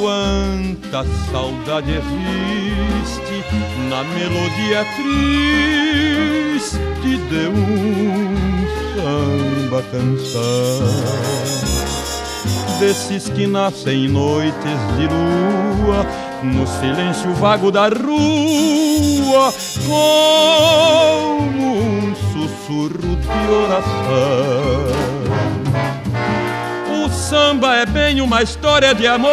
Quanta saudade existe na melodia triste de um samba canção. Desses que nascem noites de lua, no silêncio vago da rua, como um sussurro de oração. O samba é bem uma história de amor,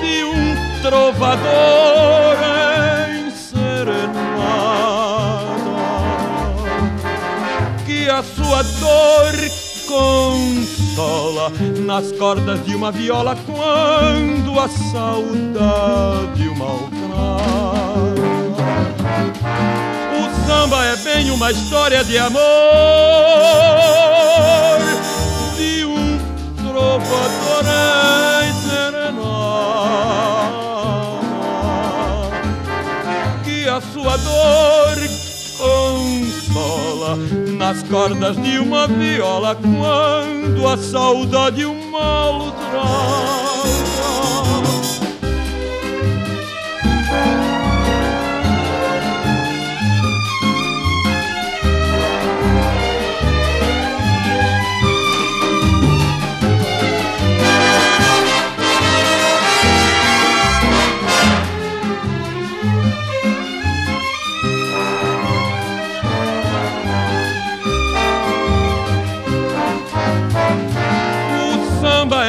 de um trovador em serenata, que a sua dor consola nas cordas de uma viola quando a saudade o maltrata. O samba é bem uma história de amor consola nas cordas de uma viola quando a saudade o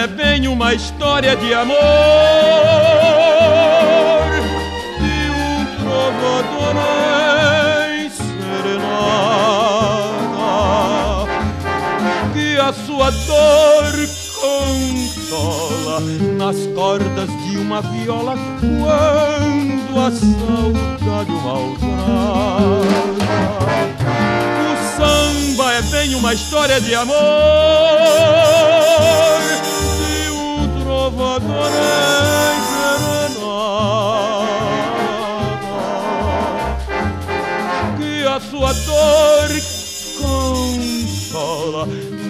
maltrata. uma história de amor de um trovador em serenata que a sua dor consola nas cordas de uma viola quando a saudade o maltrata. O samba é bem uma história de amor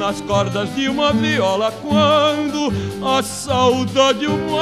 nas cordas de uma viola quando a saudade o